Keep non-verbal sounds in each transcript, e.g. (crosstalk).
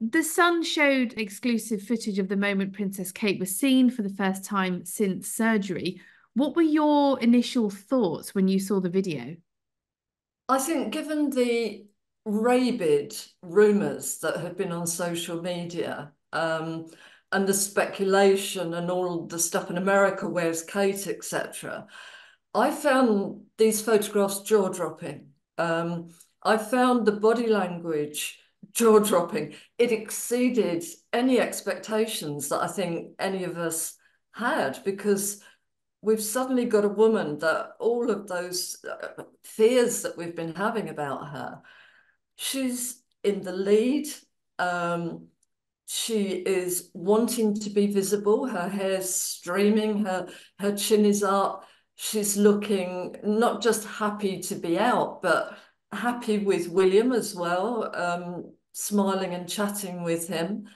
The Sun showed exclusive footage of the moment Princess Kate was seen for the first time since surgery. What were your initial thoughts when you saw the video? I think, given the rabid rumours that have been on social media um, and the speculation and all the stuff in America, where's Kate, etc., I found these photographs jaw dropping. Um, I found the body language jaw dropping. It exceeded any expectations that I think any of us had because we've suddenly got a woman that all of those uh, fears that we've been having about her, she's in the lead. Um, she is wanting to be visible. Her hair's streaming. Her her chin is up. She's looking not just happy to be out, but happy with William as well, um, smiling and chatting with him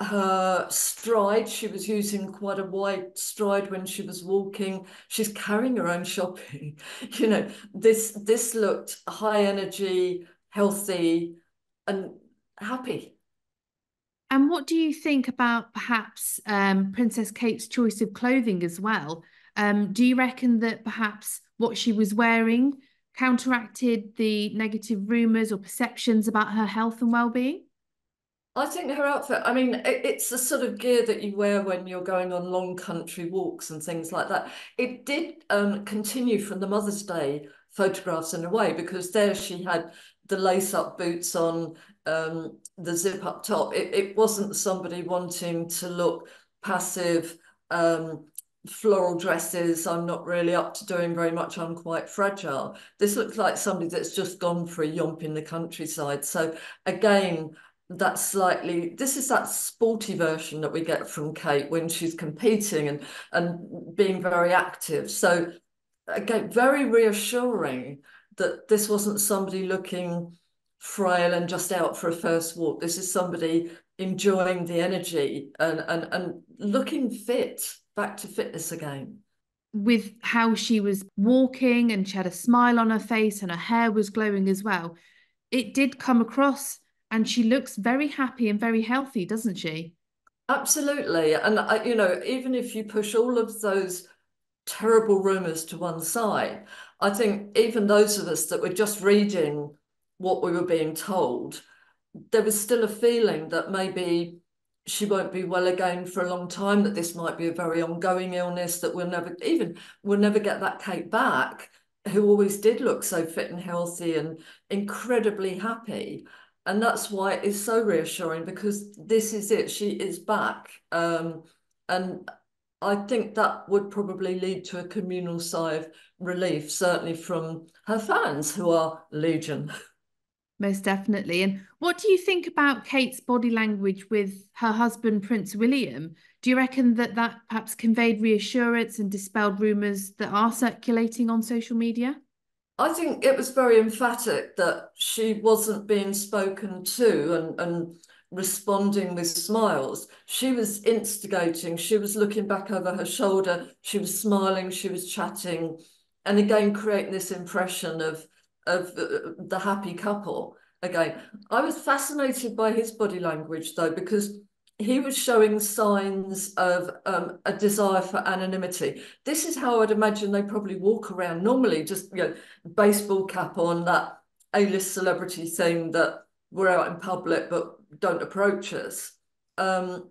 her stride. She was using quite a wide stride when she was walking. She's carrying her own shopping. (laughs) you know, this this looked high energy, healthy, and happy. And what do you think about perhaps um, Princess Kate's choice of clothing as well? Um, do you reckon that perhaps what she was wearing counteracted the negative rumours or perceptions about her health and well-being? I think her outfit, I mean, it's the sort of gear that you wear when you're going on long country walks and things like that. It did um, continue from the Mother's Day photographs in a way, because there she had the lace up boots on, um, the zip up top. It, it wasn't somebody wanting to look passive, um, floral dresses. I'm not really up to doing very much. I'm quite fragile. This looks like somebody that's just gone for a yomp in the countryside. So again, that slightly this is that sporty version that we get from Kate when she's competing and and being very active so again very reassuring that this wasn't somebody looking frail and just out for a first walk this is somebody enjoying the energy and and and looking fit back to fitness again with how she was walking and she had a smile on her face and her hair was glowing as well it did come across and she looks very happy and very healthy, doesn't she? Absolutely. And, uh, you know, even if you push all of those terrible rumours to one side, I think even those of us that were just reading what we were being told, there was still a feeling that maybe she won't be well again for a long time, that this might be a very ongoing illness, that we'll never even we'll never get that Kate back, who always did look so fit and healthy and incredibly happy. And that's why it's so reassuring because this is it she is back. Um, and i think that would probably lead to a communal sigh of relief certainly from her fans who are legion (laughs) most definitely. And what do you think about kate's body language with her husband prince william? Do you reckon that that perhaps conveyed reassurance and dispelled rumors that are circulating on social media? I think it was very emphatic that she wasn't being spoken to and, and responding with smiles. She was instigating, she was looking back over her shoulder, she was smiling, she was chatting, and again creating this impression of, of the, the happy couple. Again, I was fascinated by his body language though, because he was showing signs of um, a desire for anonymity. This is how I'd imagine they probably walk around normally, just you know, baseball cap on, that A-list celebrity thing that we're out in public but don't approach us. Um,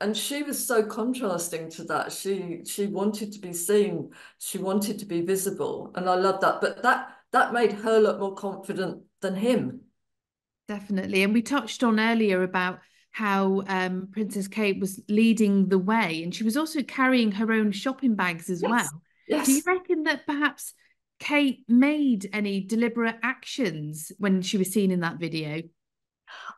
and she was so contrasting to that. She she wanted to be seen, she wanted to be visible, and I love that. But that that made her look more confident than him. Definitely, and we touched on earlier about how um, Princess Kate was leading the way, and she was also carrying her own shopping bags as yes. well. Yes. Do you reckon that perhaps Kate made any deliberate actions when she was seen in that video?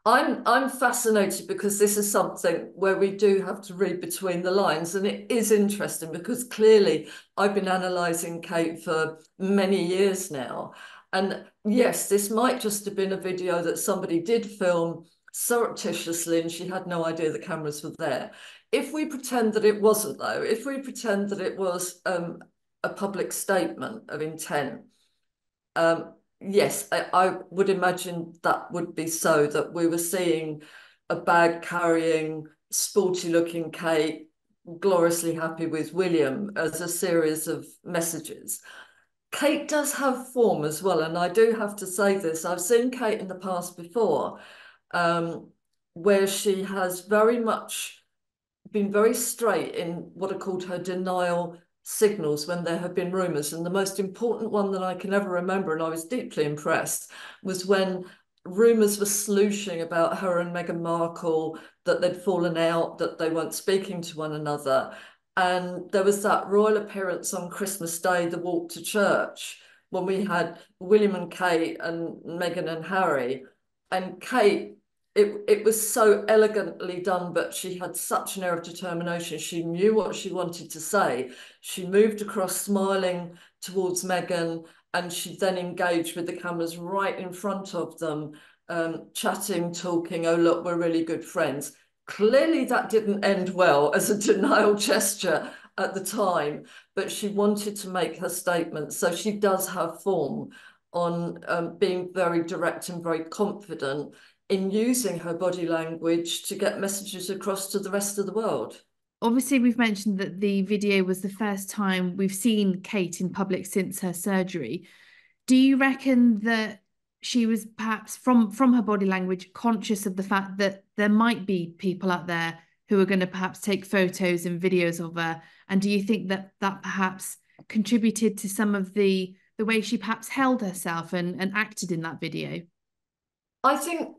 I'm I'm fascinated because this is something where we do have to read between the lines, and it is interesting because clearly I've been analysing Kate for many years now, and yes, this might just have been a video that somebody did film surreptitiously and she had no idea the cameras were there. If we pretend that it wasn't though, if we pretend that it was um, a public statement of intent, um, yes, I, I, would imagine that would be so, that we were seeing a bag carrying sporty looking Kate, gloriously happy with William as a series of messages. Kate does have form as well, and I do have to say this. I've seen Kate in the past before, um, where she has very much been very straight in what are called her denial signals when there have been rumours. And the most important one that I can ever remember, and I was deeply impressed, was when rumours were slooshing about her and Meghan Markle, that they'd fallen out, that they weren't speaking to one another. And there was that royal appearance on Christmas Day, the walk to church, when we had William and Kate and Meghan and Harry. And Kate it, it was so elegantly done, but she had such an air of determination. She knew what she wanted to say. She moved across smiling towards Meghan, and she then engaged with the cameras right in front of them, um, chatting, talking, oh, look, we're really good friends. Clearly, that didn't end well as a (laughs) denial gesture at the time, but she wanted to make her statement. So she does have form on um, being very direct and very confident in using her body language to get messages across to the rest of the world. Obviously, we've mentioned that the video was the first time we've seen Kate in public since her surgery. Do you reckon that she was perhaps from from her body language conscious of the fact that there might be people out there who are going to perhaps take photos and videos of her and do you think that that perhaps contributed to some of the the way she perhaps held herself and and acted in that video i think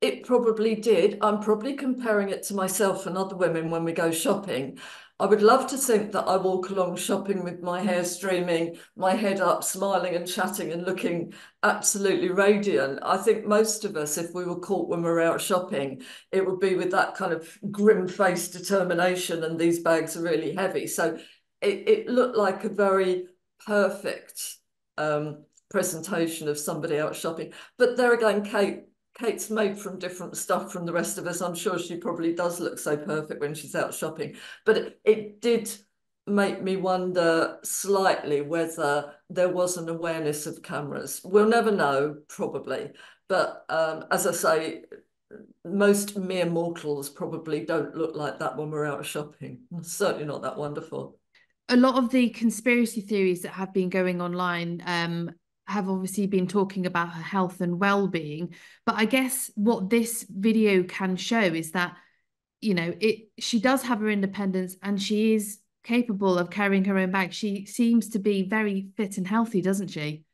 it probably did. I'm probably comparing it to myself and other women when we go shopping. I would love to think that I walk along shopping with my hair streaming, my head up, smiling and chatting and looking absolutely radiant. I think most of us, if we were caught when we are out shopping, it would be with that kind of grim faced determination and these bags are really heavy. So it, it looked like a very perfect um, presentation of somebody out shopping. But there again, Kate Kate's made from different stuff from the rest of us. I'm sure she probably does look so perfect when she's out shopping. But it, it did make me wonder slightly whether there was an awareness of cameras. We'll never know, probably. But um, as I say, most mere mortals probably don't look like that when we're out shopping. (laughs) certainly not that wonderful. A lot of the conspiracy theories that have been going online um, have obviously been talking about her health and well-being but i guess what this video can show is that you know it she does have her independence and she is capable of carrying her own bag. She seems to be very fit and healthy doesn't she?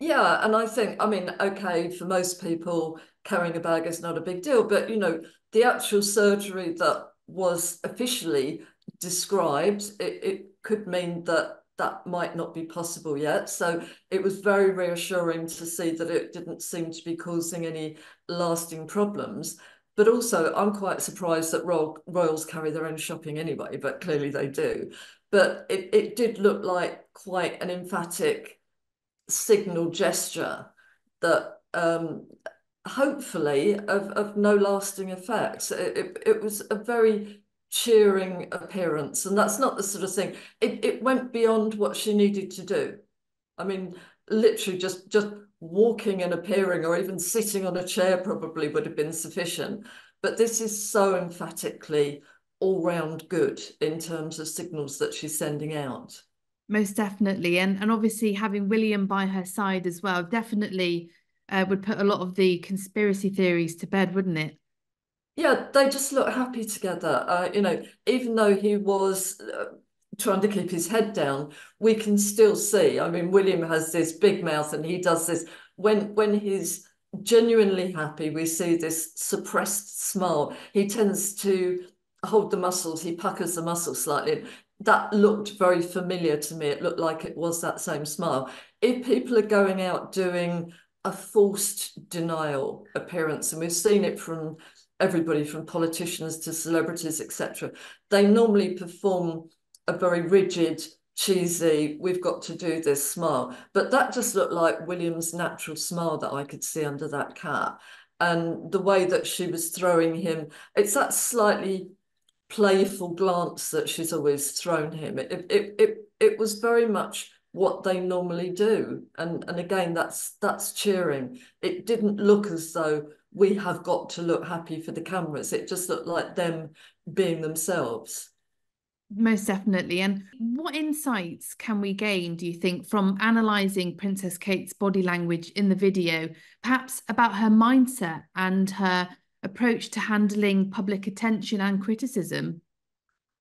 Yeah and i think i mean okay for most people carrying a bag is not a big deal but you know the actual surgery that was officially described it, it could mean that that might not be possible yet. So it was very reassuring to see that it didn't seem to be causing any lasting problems. But also, I'm quite surprised that royal, royals carry their own shopping anyway, but clearly they do. But it, it did look like quite an emphatic signal gesture that um, hopefully of, of no lasting effects. It, it, it was a very cheering appearance. And that's not the sort of thing. It, it went beyond what she needed to do. I mean, literally just just walking and appearing or even sitting on a chair probably would have been sufficient. But this is so emphatically all round good in terms of signals that she's sending out. Most definitely. And and obviously having William by her side as well definitely uh, would put a lot of the conspiracy theories to bed, wouldn't it? Yeah, they just look happy together. Uh, you know, even though he was uh, trying to keep his head down, we can still see. I mean, William has this big mouth, and he does this when when he's genuinely happy. We see this suppressed smile. He tends to hold the muscles. He puckers the muscles slightly. That looked very familiar to me. It looked like it was that same smile. If people are going out doing a forced denial appearance, and we've seen it from everybody from politicians to celebrities, etc. They normally perform a very rigid, cheesy, we've got to do this smile. But that just looked like William's natural smile that I could see under that cap. And the way that she was throwing him, it's that slightly playful glance that she's always thrown him. It, it, it, it was very much what they normally do. And, and again, that's that's cheering. It didn't look as though we have got to look happy for the cameras. It just looked like them being themselves. Most definitely. And what insights can we gain, do you think, from analysing Princess Kate's body language in the video, perhaps about her mindset and her approach to handling public attention and criticism?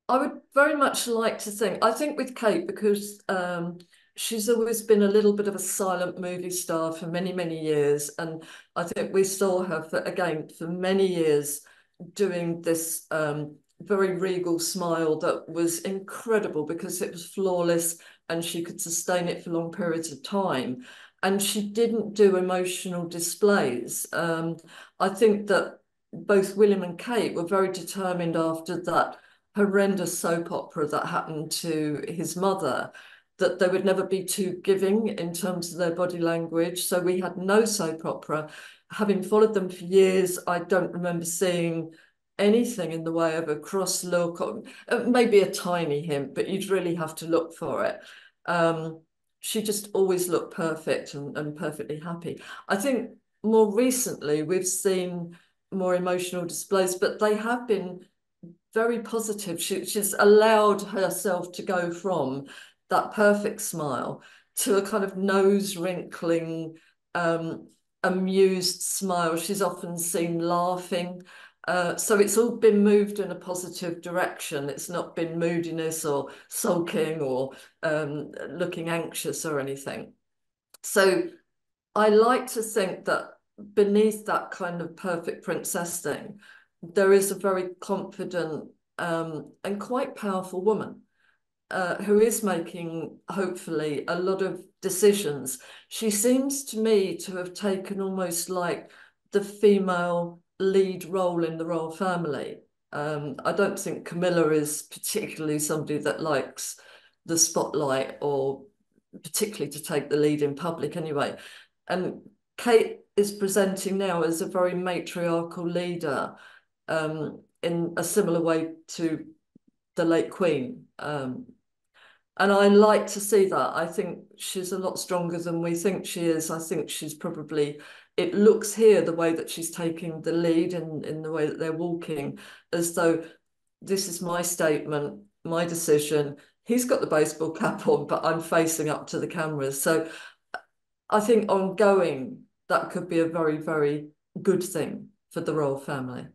I would very much like to think, I think with Kate, because um, she's always been a little bit of a silent movie star for many, many years. And I think we saw her, for, again, for many years doing this um, very regal smile that was incredible because it was flawless and she could sustain it for long periods of time. And she didn't do emotional displays. Um, I think that both William and Kate were very determined after that horrendous soap opera that happened to his mother that they would never be too giving in terms of their body language. So we had no soap opera. Having followed them for years, I don't remember seeing anything in the way of a cross look or uh, maybe a tiny hint, but you'd really have to look for it. Um, she just always looked perfect and, and perfectly happy. I think more recently we've seen more emotional displays, but they have been very positive. She, she's allowed herself to go from that perfect smile to a kind of nose wrinkling, um, amused smile. She's often seen laughing. Uh, so it's all been moved in a positive direction. It's not been moodiness or sulking or um, looking anxious or anything. So I like to think that beneath that kind of perfect princess thing, there is a very confident um, and quite powerful woman uh, who is making, hopefully, a lot of decisions. She seems to me to have taken almost like the female lead role in the royal family. Um, I don't think Camilla is particularly somebody that likes the spotlight or particularly to take the lead in public anyway. And Kate is presenting now as a very matriarchal leader um, in a similar way to the late Queen. Um, and I like to see that. I think she's a lot stronger than we think she is. I think she's probably, it looks here the way that she's taking the lead in, in the way that they're walking, as though this is my statement, my decision. He's got the baseball cap on, but I'm facing up to the cameras. So I think ongoing, that could be a very, very good thing for the royal family.